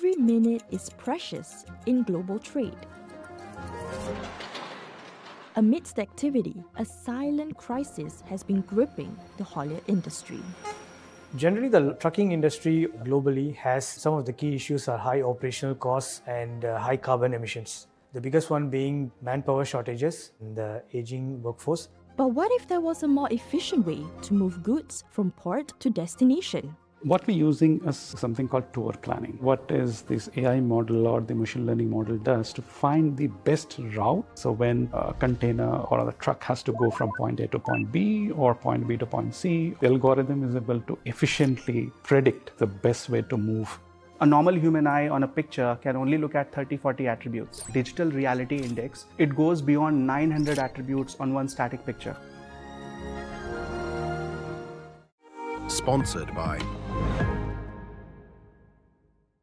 every minute is precious in global trade. Amidst activity, a silent crisis has been gripping the haulier industry. Generally, the trucking industry globally has some of the key issues are high operational costs and uh, high carbon emissions. The biggest one being manpower shortages and the aging workforce. But what if there was a more efficient way to move goods from port to destination? What we're using is something called tour planning. What is this AI model or the machine learning model does to find the best route. So when a container or a truck has to go from point A to point B or point B to point C, the algorithm is able to efficiently predict the best way to move a normal human eye on a picture can only look at 30 40 attributes. Digital Reality Index, it goes beyond 900 attributes on one static picture. Sponsored by